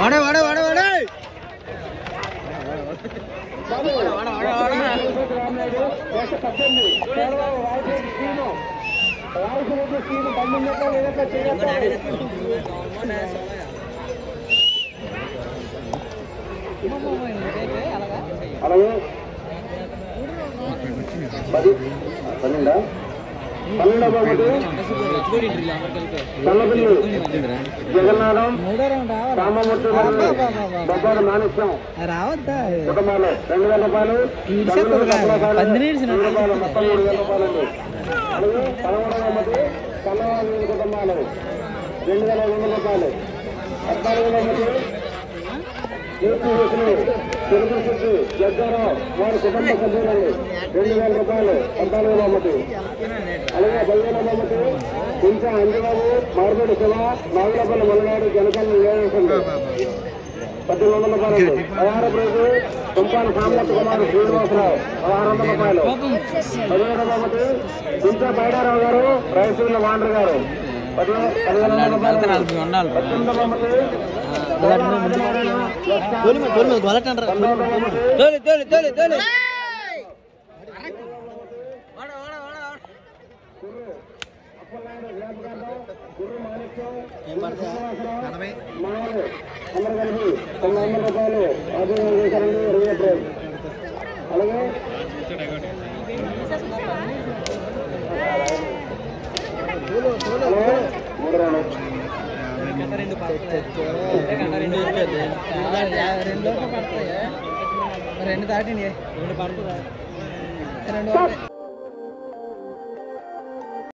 వాడే వాడే వాడే వాడే రాయలసీమ స్కీమ్ అలాగే పది పన్నెండా? చల్లపిల్లి జగన్నాథం రామమూర్తి బొబ్బాడు మాణిక్యం. రావద్దా. కుటుంబాలు రెండు వేల రూపాయలు. మొత్తం మూడు వేల రూపాయలు అలాగే పదమూడవ ఒకటి కన్నవాళ్ళ కుటుంబాలు. రెండు వేల ఐదు వందల రూపాయలు. పద్నాలుగవ ఒకటి శక్తి జగ్గారావు వారి కుటుంబ సభ్యులండి. రెండు వేల రూపాయలు పద్నాలుగవ ఒకటి అలాగే పదివేల బొమ్మటి ఇంకా అంజబాబు మార్గడి శివ నాగులపల్లి మలనాడు జనకల్ నియోజకండి పద్దెనిమిది వందల రూపాయలు పదహారు ప్రైజు తుంపాల సామలత కుమార్ శ్రీనివాసరావు. పదహారు వందల రూపాయలు. పదిహేడు బొమ్మటి ఇంకా బైడారావు గారు రైతుల వాండర్ గారు. పదిహేను పదిహేను వందల రూపాయలు పద్దెనిమిది బొమ్మటి తోలి మీద తోలి మీద గొలటండ్రా తోలి తోలి తోలి తోలి ఏం పడతాయా నలభై మామూలు అందరు కలిపి తొమ్మిది వందల రూపాయలు ఆధీనం చేశారండి ఇరవై ప్రైజ్ అలాగే అలాగే రెండు రెండు రెండు పడతాయి రెండు దాటింది రెండు పడుతుందా రెండు